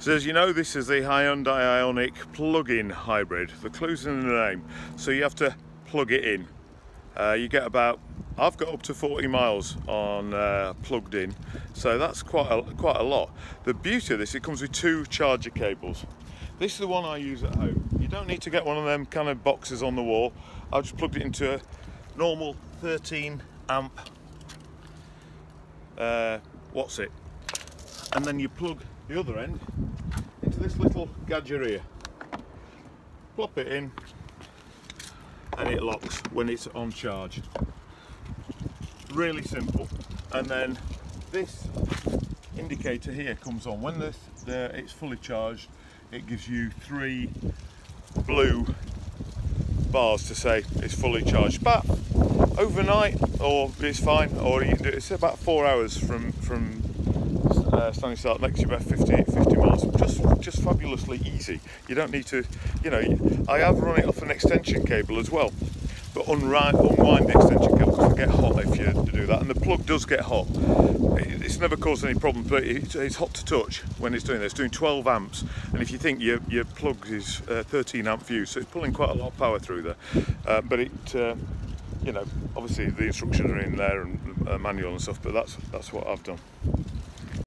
So as you know, this is the Hyundai Ioniq plug-in hybrid. The clue's in the name. So you have to plug it in. Uh, you get about, I've got up to 40 miles on uh, plugged in. So that's quite a, quite a lot. The beauty of this, it comes with two charger cables. This is the one I use at home. You don't need to get one of them kind of boxes on the wall. I've just plugged it into a normal 13 amp, uh, what's it? And then you plug the other end into this little gadget here. Plop it in and it locks when it's on charge. Really simple. And then this indicator here comes on. When this, the, it's fully charged, it gives you three blue bars to say it's fully charged. But overnight, or it's fine, or you can do it. It's about four hours from from uh, standing start makes you about 50, 50 miles. Just, just fabulously easy. You don't need to, you know, I have run it off an extension cable as well. But unwind, unwind the extension cable because get hot if you do that. And the plug does get hot. It's never caused any problem, but it's hot to touch when it's doing this. It's doing 12 amps. And if you think your, your plug is uh, 13 amp fuse, so it's pulling quite a lot of power through there. Uh, but it, uh, you know, obviously the instructions are in there and uh, manual and stuff, but that's, that's what I've done.